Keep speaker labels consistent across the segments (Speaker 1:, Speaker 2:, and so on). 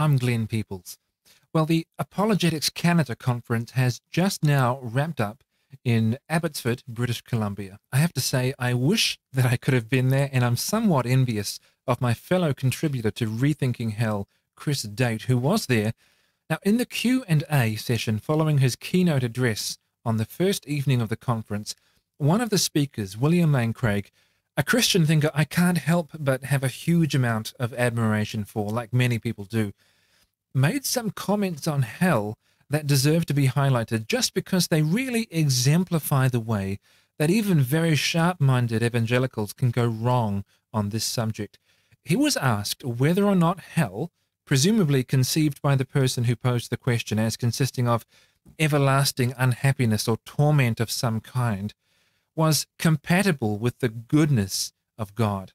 Speaker 1: I'm Glenn Peoples. Well, the Apologetics Canada conference has just now wrapped up in Abbotsford, British Columbia. I have to say, I wish that I could have been there, and I'm somewhat envious of my fellow contributor to Rethinking Hell, Chris Date, who was there. Now, in the Q&A session following his keynote address on the first evening of the conference, one of the speakers, William Lane Craig, a Christian thinker I can't help but have a huge amount of admiration for, like many people do, made some comments on hell that deserve to be highlighted just because they really exemplify the way that even very sharp minded evangelicals can go wrong on this subject. He was asked whether or not hell, presumably conceived by the person who posed the question as consisting of everlasting unhappiness or torment of some kind, was compatible with the goodness of God.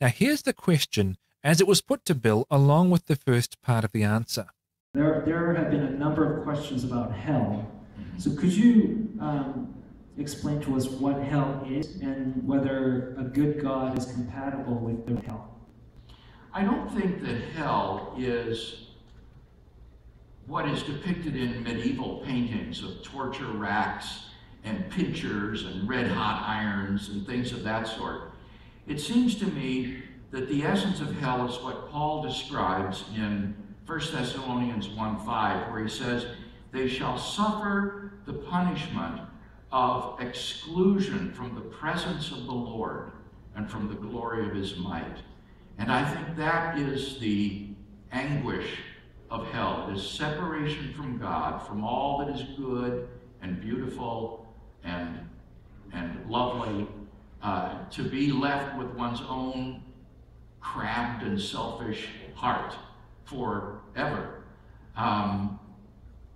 Speaker 1: Now, here's the question as it was put to Bill along with the first part of the answer.
Speaker 2: There, there have been a number of questions about hell. So, could you um, explain to us what hell is and whether a good God is compatible with the hell?
Speaker 3: I don't think that hell is what is depicted in medieval paintings of torture racks and pincers and red hot irons and things of that sort. It seems to me that the essence of hell is what Paul describes in 1 Thessalonians 1:5, where he says, They shall suffer the punishment of exclusion from the presence of the Lord and from the glory of his might. And I think that is the anguish of hell, this separation from God, from all that is good and beautiful and, and lovely, uh, to be left with one's own crabbed and selfish heart forever. Um,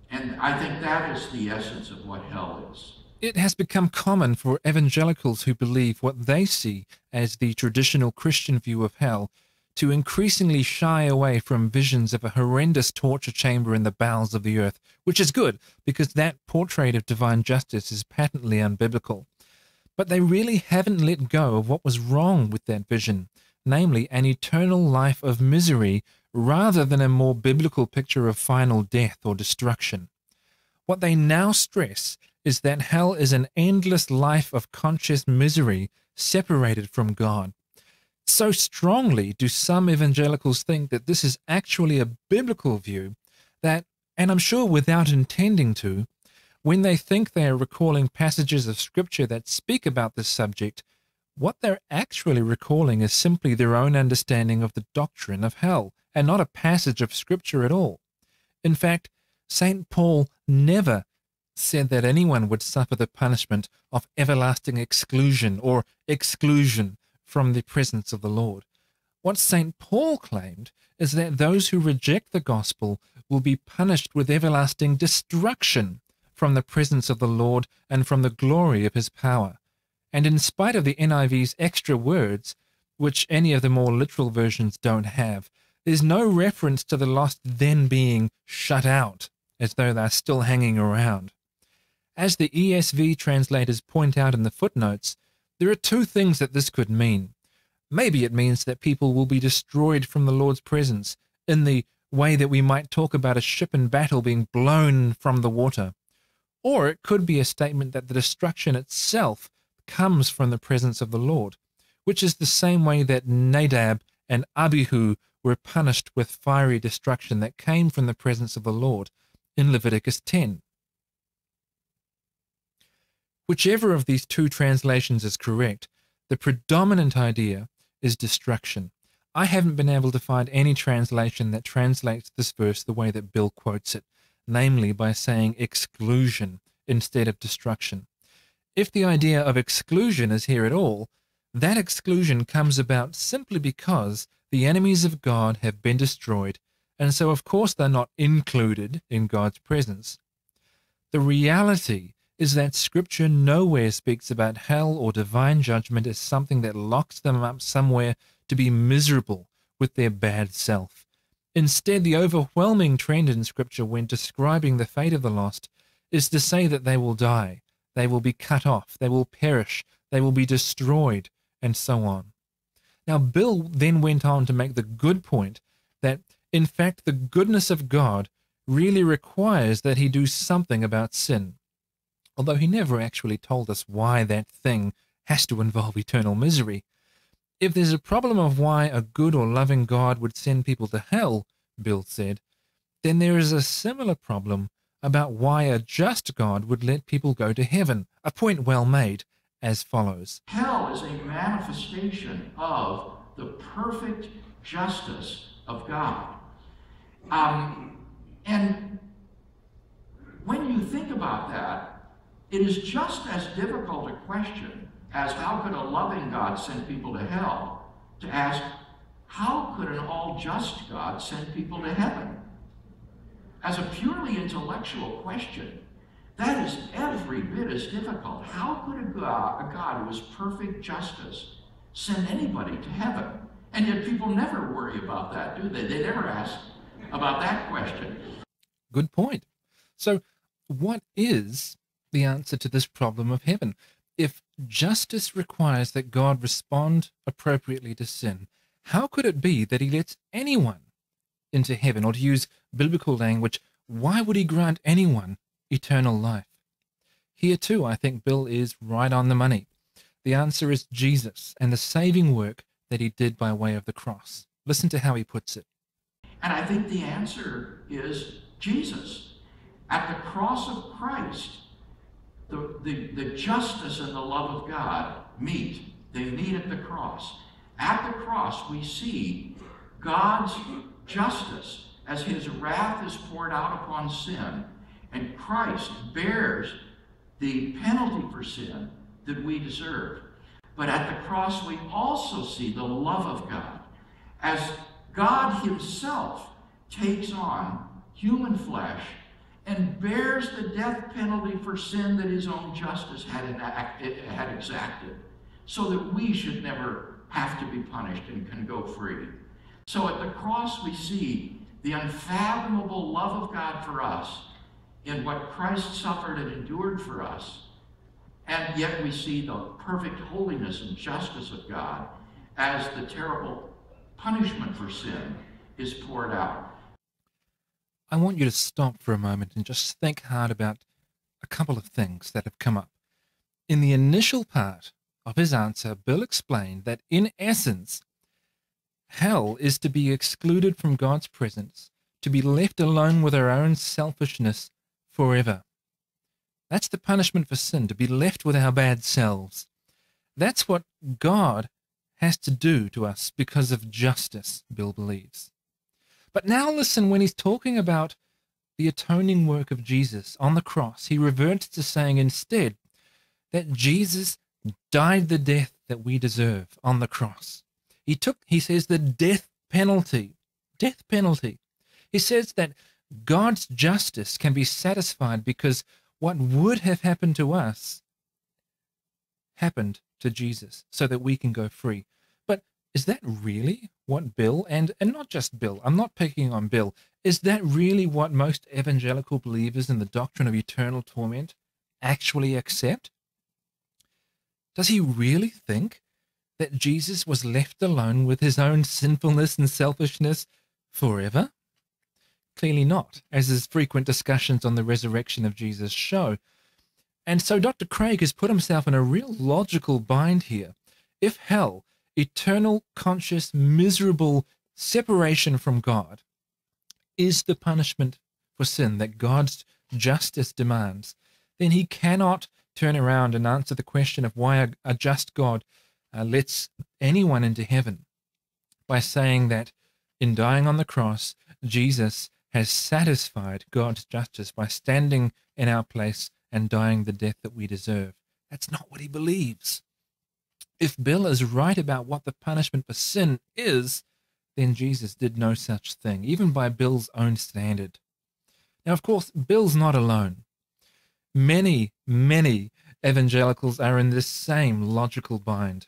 Speaker 3: and I think that is the essence of what hell is.
Speaker 1: It has become common for evangelicals who believe what they see as the traditional Christian view of hell to increasingly shy away from visions of a horrendous torture chamber in the bowels of the earth, which is good because that portrait of divine justice is patently unbiblical. But they really haven't let go of what was wrong with that vision, namely an eternal life of misery rather than a more biblical picture of final death or destruction. What they now stress is that hell is an endless life of conscious misery separated from God. So strongly do some evangelicals think that this is actually a biblical view that, and I'm sure without intending to, when they think they are recalling passages of Scripture that speak about this subject, what they're actually recalling is simply their own understanding of the doctrine of hell, and not a passage of Scripture at all. In fact, St. Paul never said that anyone would suffer the punishment of everlasting exclusion or exclusion from the presence of the Lord. What St. Paul claimed is that those who reject the gospel will be punished with everlasting destruction from the presence of the Lord and from the glory of his power. And in spite of the NIV's extra words, which any of the more literal versions don't have, there's no reference to the lost then being shut out, as though they're still hanging around. As the ESV translators point out in the footnotes, there are two things that this could mean. Maybe it means that people will be destroyed from the Lord's presence in the way that we might talk about a ship in battle being blown from the water. Or it could be a statement that the destruction itself comes from the presence of the Lord, which is the same way that Nadab and Abihu were punished with fiery destruction that came from the presence of the Lord in Leviticus 10. Whichever of these two translations is correct, the predominant idea is destruction. I haven't been able to find any translation that translates this verse the way that Bill quotes it, namely by saying exclusion instead of destruction. If the idea of exclusion is here at all, that exclusion comes about simply because the enemies of God have been destroyed, and so of course they're not included in God's presence. The reality is that Scripture nowhere speaks about hell or divine judgment as something that locks them up somewhere to be miserable with their bad self. Instead, the overwhelming trend in Scripture when describing the fate of the lost is to say that they will die, they will be cut off, they will perish, they will be destroyed, and so on. Now, Bill then went on to make the good point that In fact, the goodness of God really requires that he do something about sin, although he never actually told us why that thing has to involve eternal misery. If there's a problem of why a good or loving God would send people to hell, Bill said, then there is a similar problem about why a just God would let people go to heaven. A point well made, as follows
Speaker 3: Hell is a manifestation of the perfect justice of God. Um, and when you think about that, it is just as difficult a question as how could a loving God send people to hell to ask, how could an all just God send people to heaven? As a purely intellectual question, that is every bit as difficult. How could a God, a God who is perfect justice send anybody to heaven? And yet people never worry about that, do they? They never ask about that question.
Speaker 1: Good point. So, what is the answer to this problem of heaven? If justice requires that God respond appropriately to sin, how could it be that he lets anyone into heaven? Or to use biblical language, why would he grant anyone eternal life? Here, too, I think Bill is right on the money. The answer is Jesus and the saving work that he did by way of the cross. Listen to how he puts it.
Speaker 3: And I think the answer is Jesus. At the cross of Christ, the, the, the justice and the love of God meet. They meet at the cross. At the cross, we see God's justice as his wrath is poured out upon sin, and Christ bears the penalty for sin that we deserve. But at the cross, we also see the love of God as God himself takes on human flesh and bears the death penalty for sin that his own justice had, enacted, had exacted, so that we should never have to be punished and can go free. So at the cross, we see the unfathomable love of God for us in what Christ suffered and endured for us. And yet we see the perfect holiness and justice of God as the terrible punishment for sin is poured out.
Speaker 1: I want you to stop for a moment and just think hard about a couple of things that have come up. In the initial part of his answer, Bill explained that in essence, hell is to be excluded from God's presence, to be left alone with our own selfishness forever. That's the punishment for sin, to be left with our bad selves. That's what God has to do to us because of justice, Bill believes. But now listen, when he's talking about the atoning work of Jesus on the cross, he reverts to saying instead that Jesus died the death that we deserve on the cross. He took, he says, the death penalty. Death penalty. He says that God's justice can be satisfied because what would have happened to us happened to Jesus so that we can go free. But is that really what Bill and and not just Bill, I'm not picking on Bill, is that really what most evangelical believers in the doctrine of eternal torment actually accept? Does he really think that Jesus was left alone with his own sinfulness and selfishness forever? Clearly not, as his frequent discussions on the resurrection of Jesus show. And so Dr. Craig has put himself in a real logical bind here. If hell eternal, conscious, miserable separation from God is the punishment for sin that God's justice demands, then he cannot turn around and answer the question of why a, a just God uh, lets anyone into heaven by saying that in dying on the cross, Jesus has satisfied God's justice by standing in our place and dying the death that we deserve. That's not what he believes. If Bill is right about what the punishment for sin is, then Jesus did no such thing, even by Bill's own standard. Now, of course, Bill's not alone. Many, many evangelicals are in this same logical bind.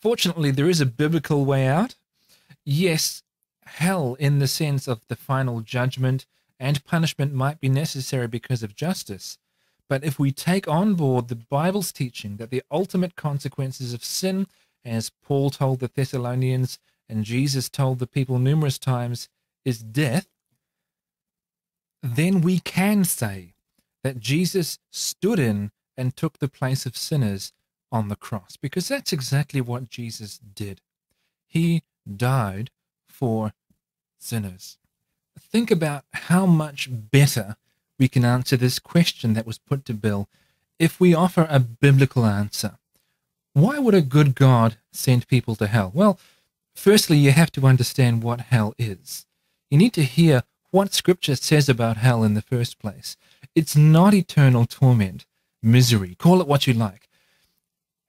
Speaker 1: Fortunately, there is a biblical way out. Yes, hell, in the sense of the final judgment and punishment, might be necessary because of justice. But if we take on board the Bible's teaching that the ultimate consequences of sin, as Paul told the Thessalonians and Jesus told the people numerous times, is death, then we can say that Jesus stood in and took the place of sinners on the cross, because that's exactly what Jesus did. He died for sinners. Think about how much better we can answer this question that was put to Bill if we offer a biblical answer. Why would a good God send people to hell? Well, firstly, you have to understand what hell is. You need to hear what Scripture says about hell in the first place. It's not eternal torment, misery, call it what you like.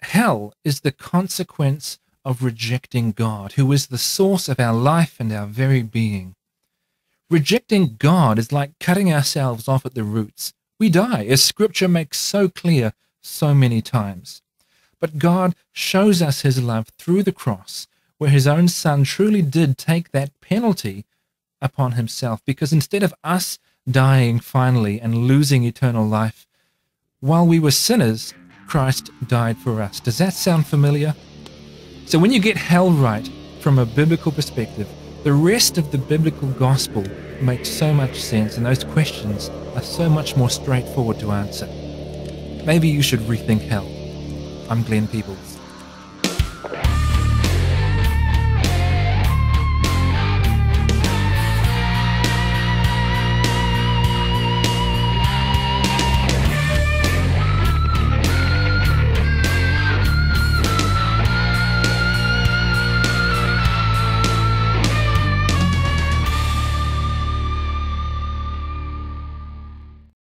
Speaker 1: Hell is the consequence of rejecting God, who is the source of our life and our very being. Rejecting God is like cutting ourselves off at the roots. We die, as Scripture makes so clear so many times. But God shows us his love through the cross, where his own Son truly did take that penalty upon himself, because instead of us dying finally and losing eternal life, while we were sinners, Christ died for us. Does that sound familiar? So when you get hell right from a biblical perspective, the rest of the biblical gospel makes so much sense, and those questions are so much more straightforward to answer. Maybe you should rethink hell. I'm Glenn Peoples.